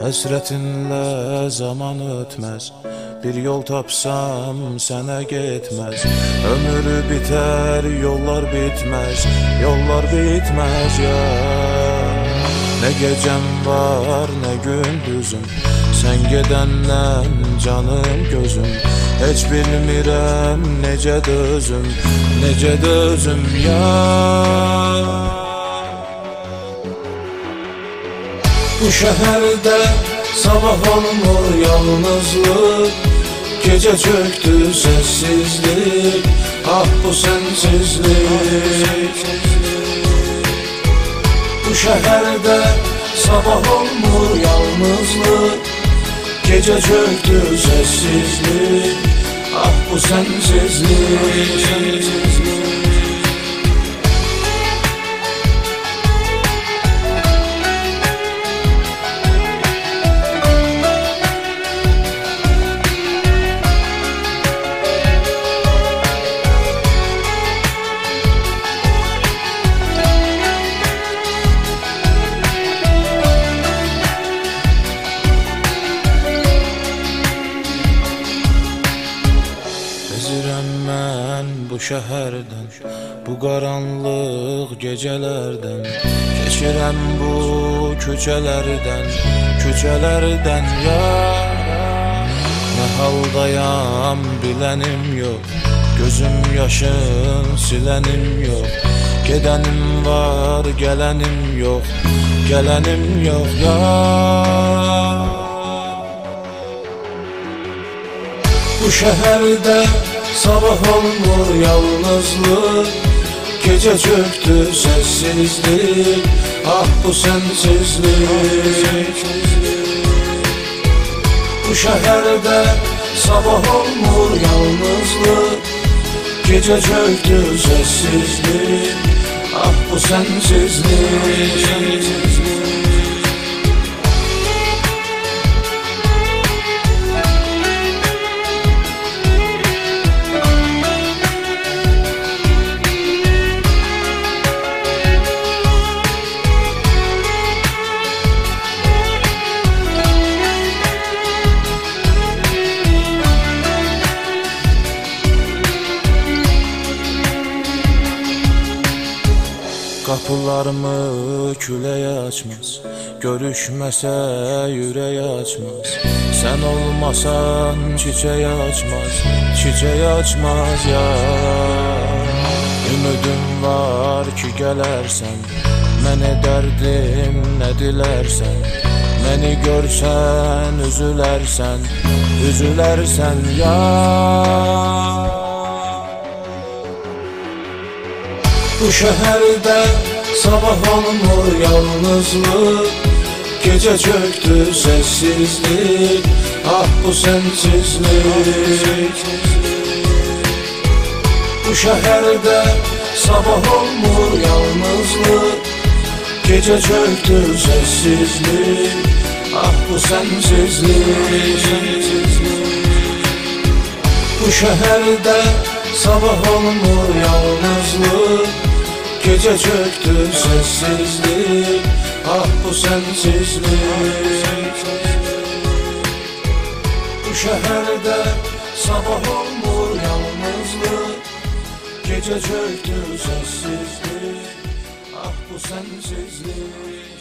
Həsrətinlə zaman ötməz Bir yol tapsam sənə getməz Ömrü bitər, yollar bitməz Yollar bitməz ya. Nə gecəm var, nə gündüzüm. Sən gedəndən canım gözüm. Heç bilmirəm necə dözüm Necə dözüm ya Bu şəhərdə sabah olmur yalnızlıq Gecə çöktü səssizlik Ah bu sənsizlik Bu şəhərdə sabah olmur yalnızlıq Gecə çöktü səssizlik Ah bu sənsizlik Bezirəm mən bu şəhərdən Bu qaranlıq gecələrdən. Keçirəm bu küçələrdən Küçələrdən ya Nə haldayam bilənim yox Gözüm yaşın silənim yox. Gedənim var gələnim yox Gələnim yox ya Bu şəhərdə sabah olmur yalnızlıq Gecə çöktü səssizlik Ah bu sənsizlik Bu şəhərdə sabah olmur yalnızlıq Gecə çöktü səssizlik Ah bu sənsizlik Qapılarımı külək açmaz Görüşməsə ürək açmaz. Sən olmasan çiçək açmaz Çiçək açmaz ya. Ümidim var ki gələrsən Mən edərdim nə dilərsən. Məni görsən üzülərsən Üzülərsən ya Bu şəhərdə sabah olmur yalnızlıq Gecə çöktü səssizlik Ah bu sənsizlik Bu şəhərdə sabah olmur yalnızlıq Gecə çöktü səssizlik Ah bu sənsizlik Bu şəhərdə sabah olmur yalnızlıq Gecə çöktü səssizlik Ah bu sənsizlik Bu şəhərdə sabah olmur yalnızlıq Gecə çöktü səssizlik Ah bu sənsizlik